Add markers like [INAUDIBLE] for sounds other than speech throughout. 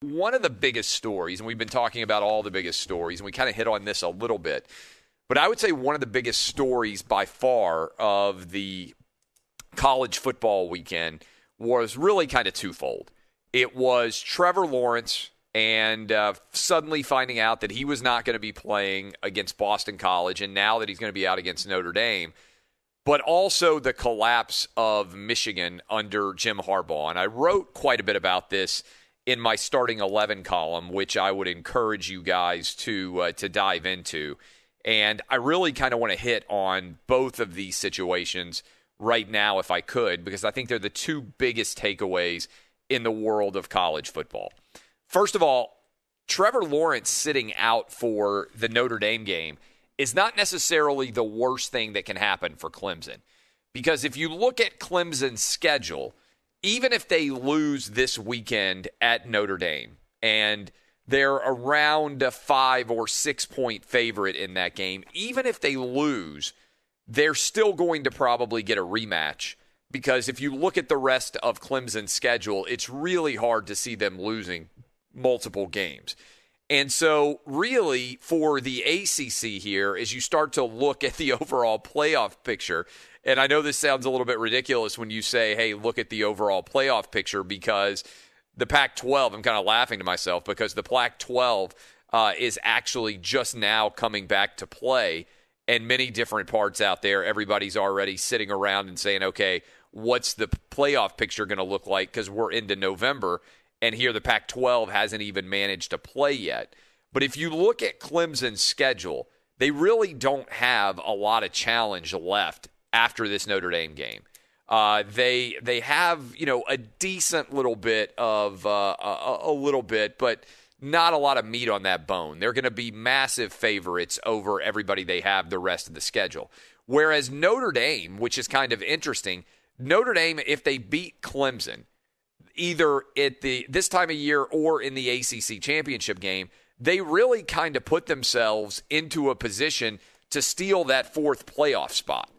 one of the biggest stories, and we've been talking about all the biggest stories, and we kind of hit on this a little bit, but I would say one of the biggest stories by far of the college football weekend was really kind of twofold. It was Trevor Lawrence and uh, suddenly finding out that he was not going to be playing against Boston College, and now that he's going to be out against Notre Dame but also the collapse of Michigan under Jim Harbaugh. And I wrote quite a bit about this in my starting 11 column, which I would encourage you guys to uh, to dive into. And I really kind of want to hit on both of these situations right now, if I could, because I think they're the two biggest takeaways in the world of college football. First of all, Trevor Lawrence sitting out for the Notre Dame game is not necessarily the worst thing that can happen for Clemson. Because if you look at Clemson's schedule, even if they lose this weekend at Notre Dame and they're around a five or six point favorite in that game, even if they lose, they're still going to probably get a rematch. Because if you look at the rest of Clemson's schedule, it's really hard to see them losing multiple games. And so, really, for the ACC here, as you start to look at the [LAUGHS] overall playoff picture, and I know this sounds a little bit ridiculous when you say, hey, look at the overall playoff picture because the Pac 12, I'm kind of laughing to myself because the Pac 12 uh, is actually just now coming back to play. And many different parts out there, everybody's already sitting around and saying, okay, what's the playoff picture going to look like because we're into November and here the Pac 12 hasn't even managed to play yet. But if you look at Clemson's schedule, they really don't have a lot of challenge left after this Notre Dame game. Uh, they they have you know a decent little bit of uh, a, a little bit, but not a lot of meat on that bone. They're going to be massive favorites over everybody they have the rest of the schedule. Whereas Notre Dame, which is kind of interesting, Notre Dame if they beat Clemson, either at the this time of year or in the ACC championship game, they really kind of put themselves into a position to steal that fourth playoff spot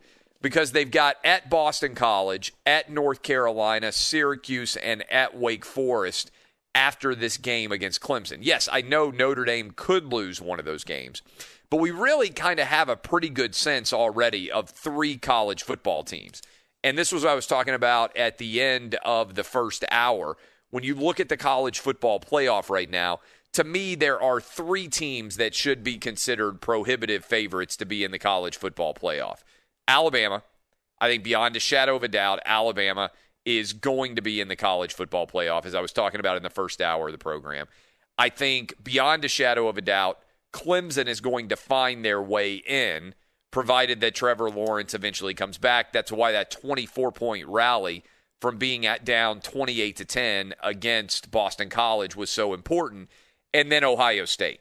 because they've got at Boston College, at North Carolina, Syracuse, and at Wake Forest after this game against Clemson. Yes, I know Notre Dame could lose one of those games, but we really kind of have a pretty good sense already of three college football teams. And this was what I was talking about at the end of the first hour. When you look at the college football playoff right now, to me, there are three teams that should be considered prohibitive favorites to be in the college football playoff. Alabama, I think beyond a shadow of a doubt, Alabama is going to be in the college football playoff, as I was talking about in the first hour of the program. I think beyond a shadow of a doubt, Clemson is going to find their way in provided that Trevor Lawrence eventually comes back. That's why that 24 point rally from being at down 28 to 10 against Boston College was so important. And then Ohio State.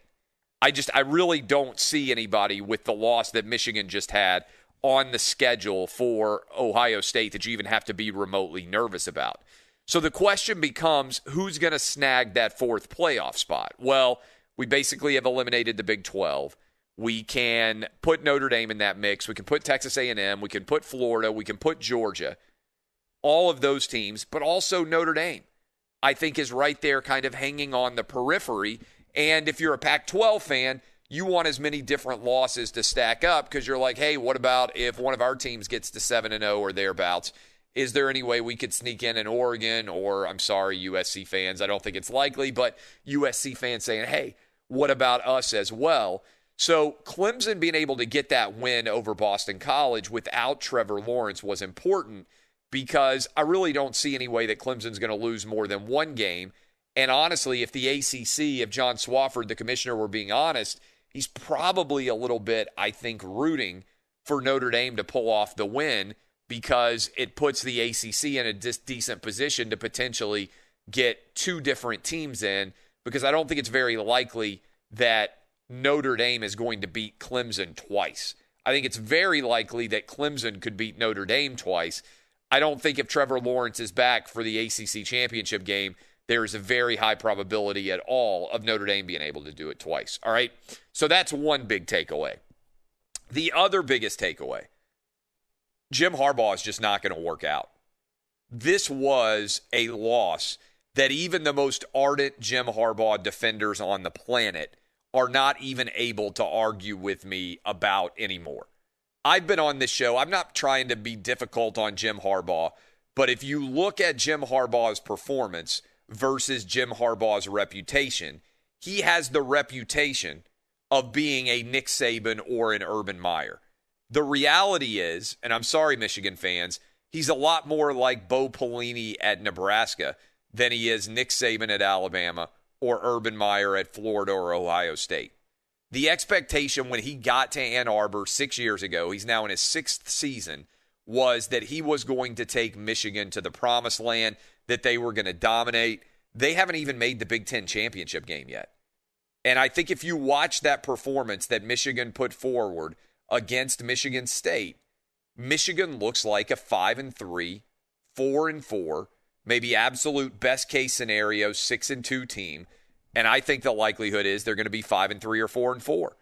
I just, I really don't see anybody with the loss that Michigan just had on the schedule for Ohio State that you even have to be remotely nervous about. So the question becomes who's going to snag that fourth playoff spot? Well, we basically have eliminated the Big 12. We can put Notre Dame in that mix. We can put Texas A&M. We can put Florida. We can put Georgia. All of those teams, but also Notre Dame, I think is right there, kind of hanging on the periphery. And if you're a Pac-12 fan, you want as many different losses to stack up because you're like, hey, what about if one of our teams gets to seven and zero or thereabouts? Is there any way we could sneak in an Oregon or I'm sorry, USC fans? I don't think it's likely, but USC fans saying, hey, what about us as well? So Clemson being able to get that win over Boston College without Trevor Lawrence was important because I really don't see any way that Clemson's going to lose more than one game. And honestly, if the ACC, if John Swofford, the commissioner, were being honest, he's probably a little bit, I think, rooting for Notre Dame to pull off the win because it puts the ACC in a dis- decent position to potentially get two different teams in. Because I don't think it's very likely that Notre Dame is going to beat Clemson twice. I think it's very likely that Clemson could beat Notre Dame twice. I don't think if Trevor Lawrence is back for the ACC championship game, there is a very high probability at all of Notre Dame being able to do it twice. All right. So that's one big takeaway. The other biggest takeaway Jim Harbaugh is just not going to work out. This was a loss that even the most ardent Jim Harbaugh defenders on the planet are not even able to argue with me about anymore. I've been on this show. I'm not trying to be difficult on Jim Harbaugh, but if you look at Jim Harbaugh's performance versus Jim Harbaugh's reputation, he has the reputation of being a Nick Saban or an Urban Meyer. The reality is, and I'm sorry, Michigan fans, he's a lot more like Bo Pelini at Nebraska than he is Nick Saban at Alabama or Urban Meyer at Florida or Ohio State. The expectation when he got to Ann Arbor six years ago, he's now in his sixth season, was that he was going to take Michigan to the promised land, that they were going to dominate. They haven't even made the Big Ten championship game yet. And I think if you watch that performance that Michigan put forward against Michigan State, Michigan looks like a 5 and 3, 4 and 4, maybe absolute best case scenario 6 and 2 team and I think the likelihood is they're going to be five and three or four and four.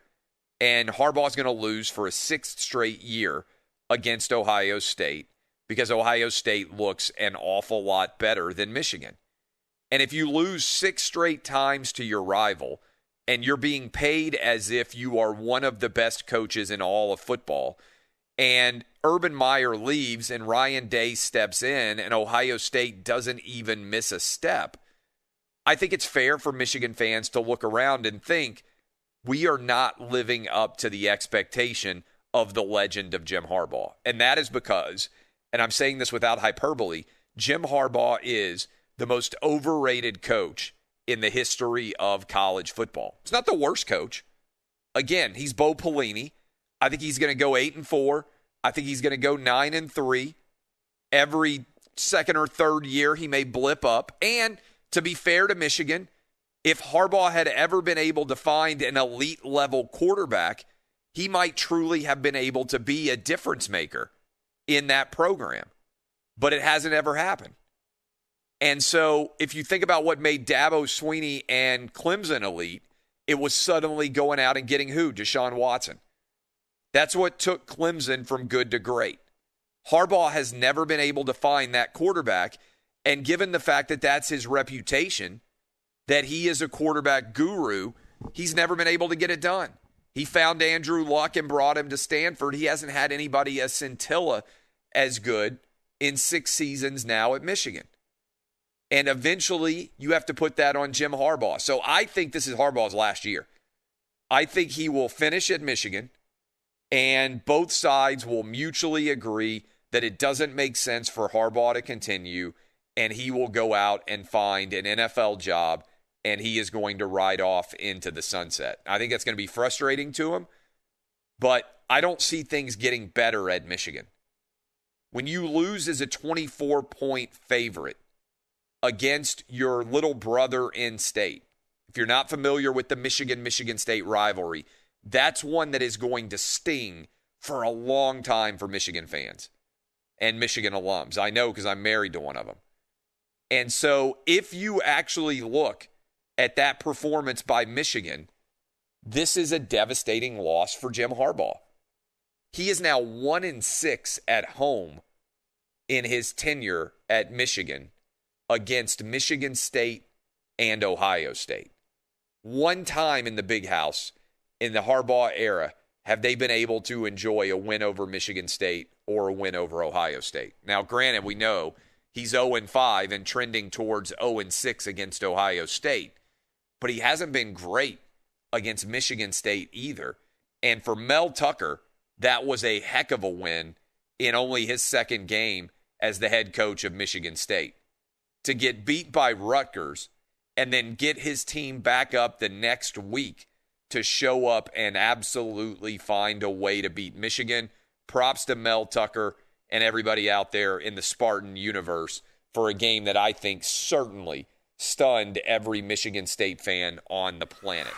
And Harbaugh's going to lose for a sixth straight year against Ohio State because Ohio State looks an awful lot better than Michigan. And if you lose six straight times to your rival and you're being paid as if you are one of the best coaches in all of football, and Urban Meyer leaves and Ryan Day steps in and Ohio State doesn't even miss a step, I think it's fair for Michigan fans to look around and think we are not living up to the expectation of the legend of Jim Harbaugh. And that is because, and I'm saying this without hyperbole, Jim Harbaugh is the most overrated coach in the history of college football. It's not the worst coach. Again, he's Bo Pelini. I think he's going to go 8 and 4. I think he's going to go 9 and 3. Every second or third year he may blip up and to be fair to Michigan, if Harbaugh had ever been able to find an elite level quarterback, he might truly have been able to be a difference maker in that program. But it hasn't ever happened. And so if you think about what made Dabo Swinney and Clemson elite, it was suddenly going out and getting who? Deshaun Watson. That's what took Clemson from good to great. Harbaugh has never been able to find that quarterback. And given the fact that that's his reputation, that he is a quarterback guru, he's never been able to get it done. He found Andrew Luck and brought him to Stanford. He hasn't had anybody as scintilla as good in six seasons now at Michigan. And eventually, you have to put that on Jim Harbaugh. So I think this is Harbaugh's last year. I think he will finish at Michigan, and both sides will mutually agree that it doesn't make sense for Harbaugh to continue and he will go out and find an NFL job and he is going to ride off into the sunset. I think that's going to be frustrating to him, but I don't see things getting better at Michigan. When you lose as a 24 point favorite against your little brother in state, if you're not familiar with the Michigan Michigan State rivalry, that's one that is going to sting for a long time for Michigan fans and Michigan alums. I know because I'm married to one of them. And so if you actually look at that performance by Michigan, this is a devastating loss for Jim Harbaugh. He is now 1 in 6 at home in his tenure at Michigan against Michigan State and Ohio State. One time in the big house in the Harbaugh era have they been able to enjoy a win over Michigan State or a win over Ohio State. Now, granted, we know he's 0 5 and trending towards 0 6 against Ohio State. But he hasn't been great against Michigan State either. And for Mel Tucker, that was a heck of a win in only his second game as the head coach of Michigan State. To get beat by Rutgers and then get his team back up the next week to show up and absolutely find a way to beat Michigan. Props to Mel Tucker and everybody out there in the Spartan universe for a game that I think certainly stunned every Michigan State fan on the planet.